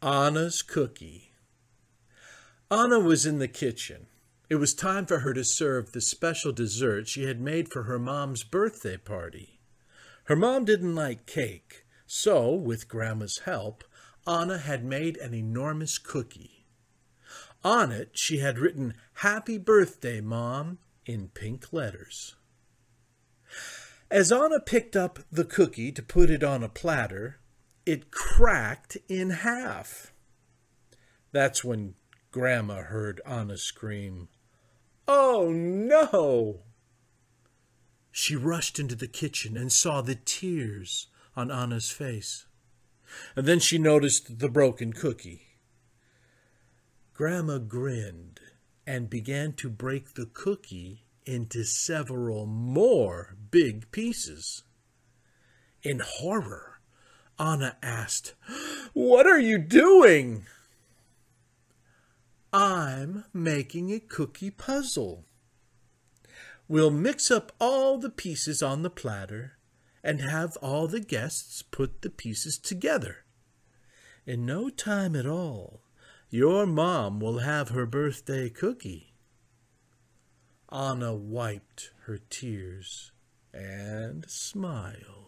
Anna's Cookie. Anna was in the kitchen. It was time for her to serve the special dessert she had made for her mom's birthday party. Her mom didn't like cake, so, with Grandma's help, Anna had made an enormous cookie. On it, she had written, Happy Birthday, Mom, in pink letters. As Anna picked up the cookie to put it on a platter, it cracked in half. That's when Grandma heard Anna scream, Oh no! She rushed into the kitchen and saw the tears on Anna's face. And then she noticed the broken cookie. Grandma grinned and began to break the cookie into several more big pieces. In horror, Anna asked, What are you doing? I'm making a cookie puzzle. We'll mix up all the pieces on the platter and have all the guests put the pieces together. In no time at all, your mom will have her birthday cookie. Anna wiped her tears and smiled.